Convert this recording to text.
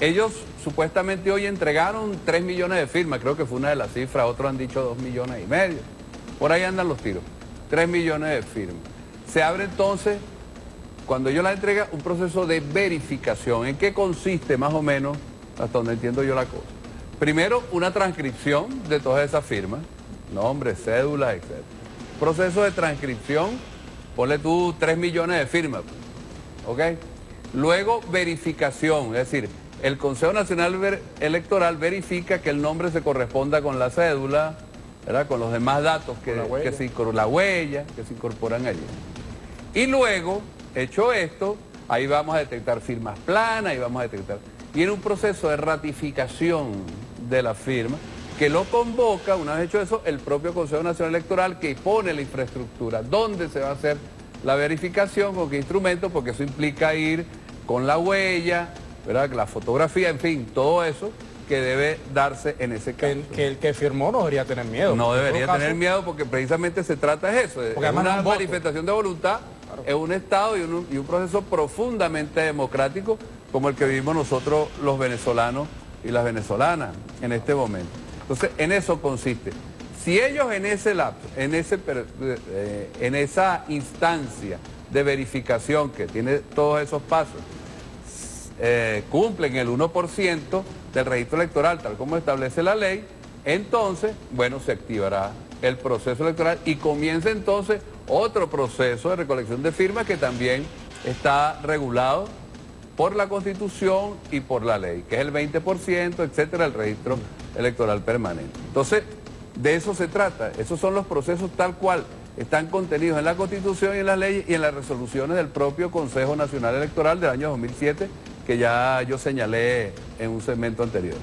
ellos supuestamente hoy entregaron 3 millones de firmas, creo que fue una de las cifras, otros han dicho 2 millones y medio. Por ahí andan los tiros, 3 millones de firmas. Se abre entonces, cuando yo la entrega, un proceso de verificación. ¿En qué consiste más o menos, hasta donde entiendo yo la cosa? Primero, una transcripción de todas esas firmas, nombres, cédulas, etc. Proceso de transcripción, ponle tú 3 millones de firmas, ¿ok? Luego, verificación, es decir, el Consejo Nacional Electoral verifica que el nombre se corresponda con la cédula, ¿verdad? con los demás datos que, que se la huella, que se incorporan allí. Y luego, hecho esto, ahí vamos a detectar firmas planas, ahí vamos a detectar... Viene un proceso de ratificación de la firma que lo convoca, una vez hecho eso, el propio Consejo Nacional Electoral que pone la infraestructura, dónde se va a hacer la verificación, con qué instrumento, porque eso implica ir con la huella, ¿verdad? la fotografía, en fin, todo eso que debe darse en ese caso. Que el que, firmó no debería tener miedo. No debería tener miedo porque precisamente se trata de eso, es una manifestación de voluntad, es un Estado y un, y un proceso profundamente democrático como el que vivimos nosotros los venezolanos y las venezolanas en este momento. Entonces, en eso consiste. Si ellos en ese lapso, en, ese, eh, en esa instancia de verificación que tiene todos esos pasos, eh, cumplen el 1% del registro electoral, tal como establece la ley, entonces, bueno, se activará el proceso electoral y comienza entonces otro proceso de recolección de firmas que también está regulado por la Constitución y por la ley, que es el 20%, etcétera, del registro electoral permanente. Entonces, de eso se trata, esos son los procesos tal cual están contenidos en la Constitución y en las leyes y en las resoluciones del propio Consejo Nacional Electoral del año 2007 que ya yo señalé en un segmento anterior.